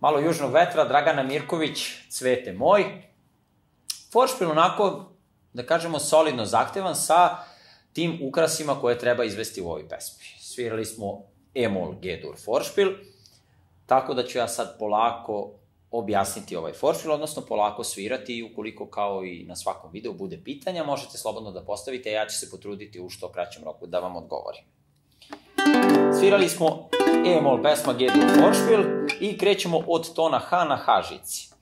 malo južnog vetra, Dragana Mirković, Cvete moj. Foršpil onako, da kažemo, solidno zahtevan sa tim ukrasima koje treba izvesti u ovoj pesmi. Svirali smo Emol G-dur Foršpil, tako da ću ja sad polako objasniti ovaj foršpil, odnosno polako svirati i ukoliko kao i na svakom videu bude pitanja, možete slobodno da postavite, ja ću se potruditi u što kraćem roku da vam odgovorim. Svirali smo E-mol pesma G-dur Foršpil i krećemo od tona H na H-žici.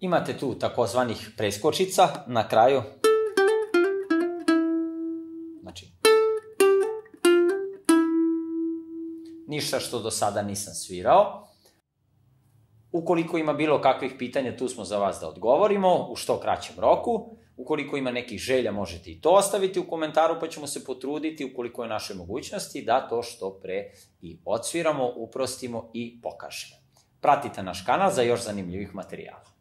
Imate tu takozvanih preskočica na kraju. Znači, ništa što do sada nisam svirao. Ukoliko ima bilo kakvih pitanja, tu smo za vas da odgovorimo u što kraćem roku. Ukoliko ima nekih želja, možete i to ostaviti u komentaru, pa ćemo se potruditi, ukoliko je naše mogućnosti, da to što pre i odsviramo, uprostimo i pokažemo. Pratite naš kanal za još zanimljivih materijala.